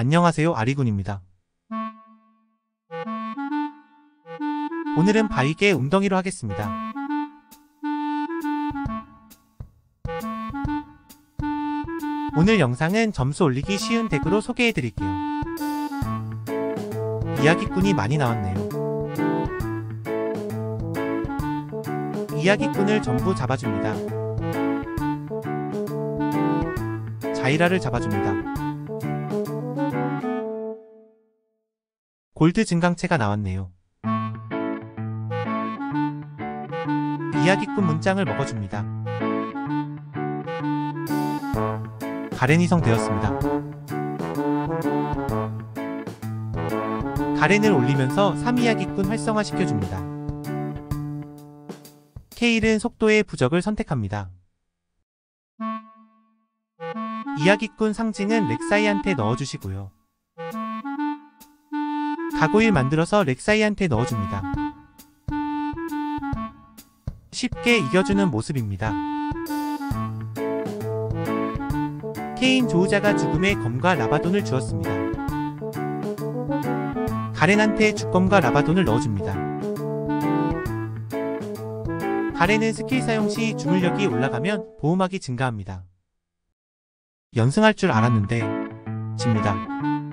안녕하세요 아리군입니다. 오늘은 바위게 웅덩이로 하겠습니다. 오늘 영상은 점수 올리기 쉬운 덱으로 소개해드릴게요. 이야기꾼이 많이 나왔네요. 이야기꾼을 전부 잡아줍니다. 자이라를 잡아줍니다. 골드 증강체가 나왔네요. 이야기꾼 문장을 먹어줍니다. 가렌이 성 되었습니다. 가렌을 올리면서 3이야기꾼 활성화시켜줍니다. 케일은 속도의 부적을 선택합니다. 이야기꾼 상징은 렉사이한테 넣어주시고요. 가고일 만들어서 렉사이한테 넣어줍니다. 쉽게 이겨주는 모습입니다. 케인 조우자가 죽음의 검과 라바돈을 주었습니다. 가렌한테 죽검과 라바돈을 넣어줍니다. 가렌은 스킬 사용 시 주물력이 올라가면 보호막이 증가합니다. 연승할 줄 알았는데 집니다.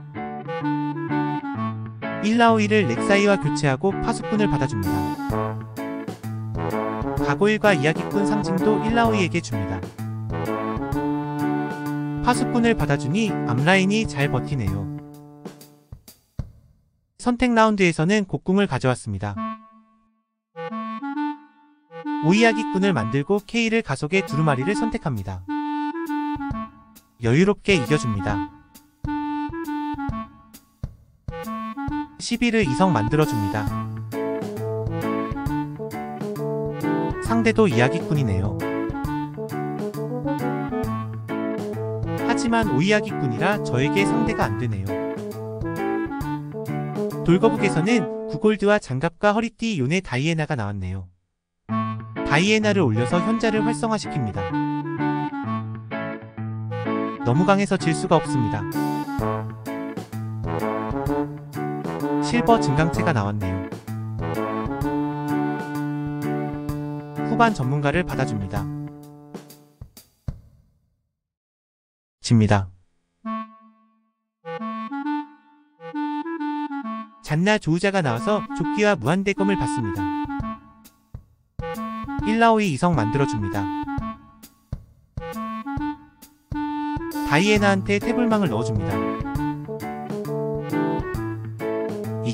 1라오이를 렉사이와 교체하고 파수꾼을 받아줍니다. 가고일과 이야기꾼 상징도 1라오이에게 줍니다. 파수꾼을 받아주니 앞라인이 잘 버티네요. 선택 라운드에서는 곡궁을 가져왔습니다. 오이야기꾼을 만들고 K를 가속의 두루마리를 선택합니다. 여유롭게 이겨줍니다. 11을 이성 만들어줍니다. 상대도 이야기꾼이네요. 하지만 오이야기꾼이라 저에게 상대가 안되네요. 돌거북에서는 구골드와 장갑과 허리띠 요네 다이애나가 나왔네요. 다이애나를 올려서 현자를 활성화시킵니다. 너무 강해서 질 수가 없습니다. 실버 증강체가 나왔네요. 후반 전문가를 받아줍니다. 집니다. 잔나 조우자가 나와서 조끼와 무한대검을 받습니다. 1라오이 이성 만들어줍니다. 다이애나한테 태블망을 넣어줍니다.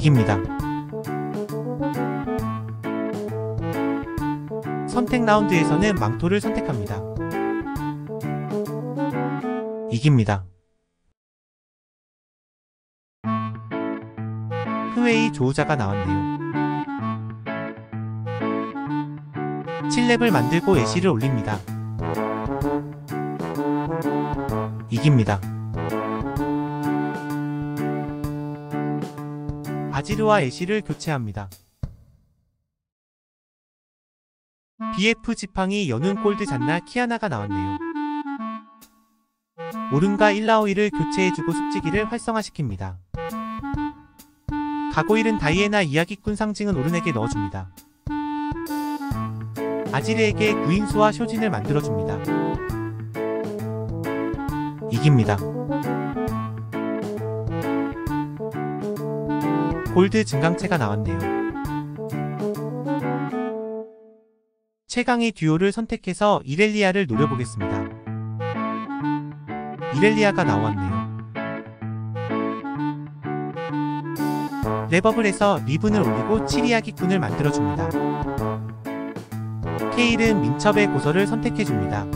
이깁니다. 선택 라운드에서는 망토를 선택합니다. 이깁니다. 흐웨이 조우자가 나왔네요. 7렙을 만들고 애쉬를 올립니다. 이깁니다. 아지르와 애쉬를 교체합니다. BF 지팡이 연운 골드 잔나 키아나가 나왔네요. 오른과 1라오이를 교체해주고 습지기를 활성화시킵니다. 가고일은 다이애나 이야기꾼 상징은 오른에게 넣어줍니다. 아지르에게 구인수와 쇼진을 만들어줍니다. 이깁니다. 골드 증강체가 나왔네요. 최강의 듀오를 선택해서 이렐리아를 노려보겠습니다. 이렐리아가 나왔네요. 랩업을 해서 리븐을 올리고 치리아기꾼을 만들어줍니다. 케일은 민첩의 고서를 선택해줍니다.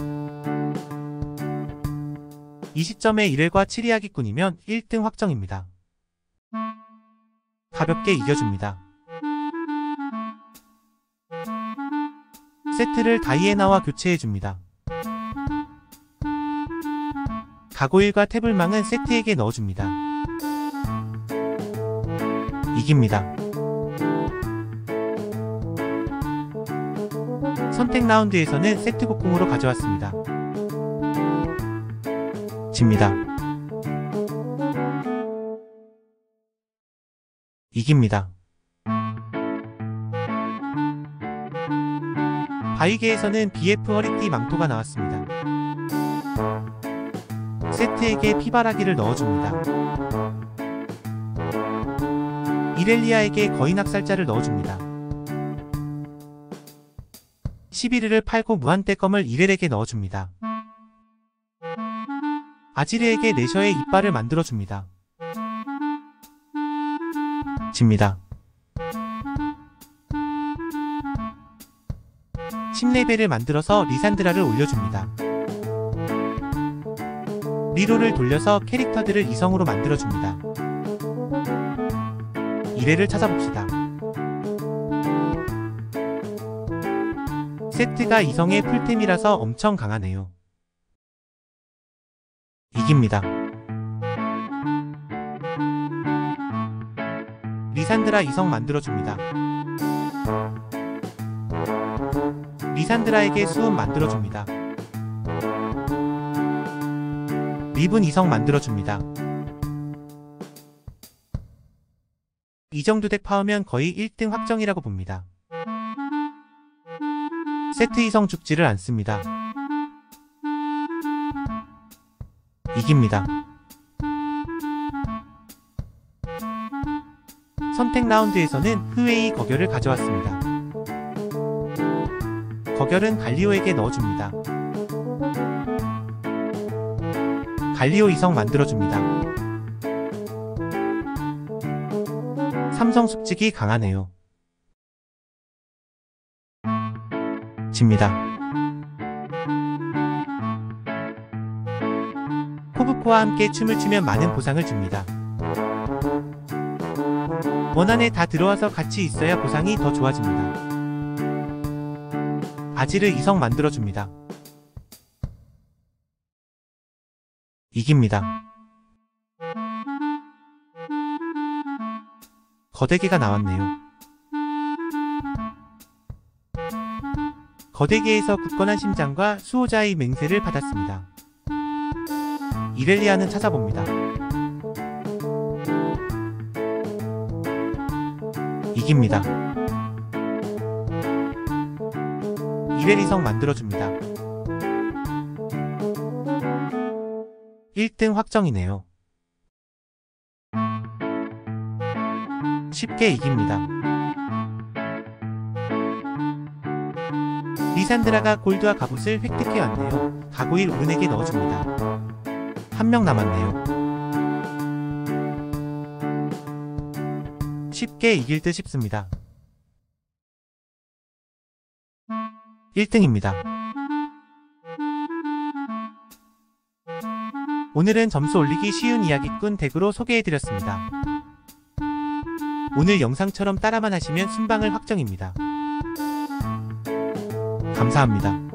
이 시점에 1일과 7이야기꾼이면 1등 확정입니다. 가볍게 이겨줍니다. 세트를 다이애나와 교체해줍니다. 가고일과 태블망은 세트에게 넣어줍니다. 이깁니다. 선택 라운드에서는 세트 곡궁으로 가져왔습니다. 집니다. 이깁니다. 바위계에서는 BF 허리띠 망토가 나왔습니다. 세트에게 피바라기를 넣어줍니다. 이렐리아에게 거인 학살자를 넣어줍니다. 11일을 팔고 무한대검을 이렐에게 넣어줍니다. 아지르에게 내셔의 이빨을 만들어줍니다. 집니다. 10레벨을 만들어서 리산드라를 올려줍니다. 리로를 돌려서 캐릭터들을 이성으로 만들어줍니다. 이래를 찾아봅시다. 세트가 이성의 풀템이라서 엄청 강하네요. 이깁니다. 리산드라 이성 만들어줍니다. 리산드라에게 수은 만들어줍니다. 리븐 이성 만들어줍니다. 이 정도 덱 파우면 거의 1등 확정이라고 봅니다. 세트 이성 죽지를 않습니다. 이깁니다. 선택 라운드에서는 흐웨이 거결을 가져왔습니다. 거결은 갈리오에게 넣어줍니다. 갈리오 이성 만들어줍니다. 삼성 숙직이 강하네요. 집니다. 코브코와 함께 춤을 추면 많은 보상을 줍니다. 원안에 다 들어와서 같이 있어야 보상이 더 좋아집니다. 아지를 이성 만들어줍니다. 이깁니다. 거대개가 나왔네요. 거대개에서 굳건한 심장과 수호자의 맹세를 받았습니다. 이렐리아는 찾아봅니다. 이깁니다. 이렐리성 만들어줍니다. 1등 확정이네요. 쉽게 이깁니다. 리산드라가 골드와 갑옷을 획득해 왔네요. 가고일 우른에게 넣어줍니다. 한 명 남았네요. 쉽게 이길 듯 싶습니다. 1등입니다. 오늘은 점수 올리기 쉬운 이야기꾼 덱으로 소개해드렸습니다. 오늘 영상처럼 따라만 하시면 순방은 확정입니다. 감사합니다.